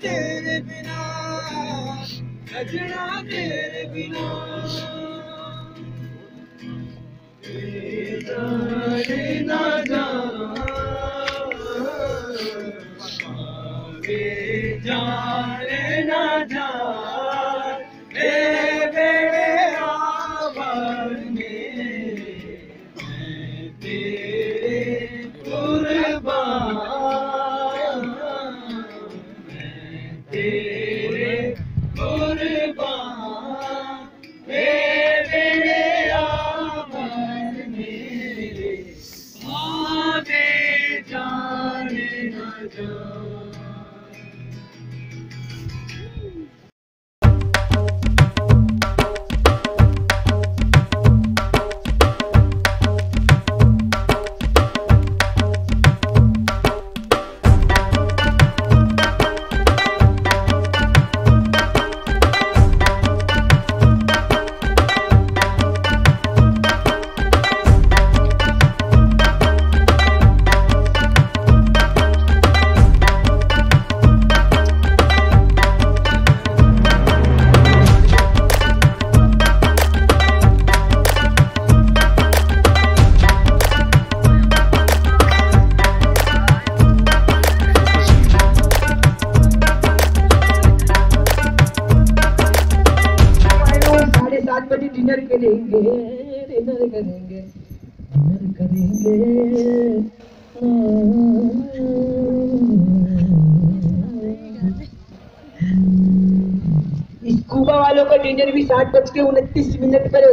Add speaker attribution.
Speaker 1: تیرے بنا
Speaker 2: سجنا
Speaker 1: تیرے
Speaker 2: بنا۔ نہ جا جانے نہ جا do.
Speaker 1: करेंगे डिनर करेंगे डिनर करेंगे। स्कूबा वालों का डिनर भी सात बज के उनतीस मिनट पर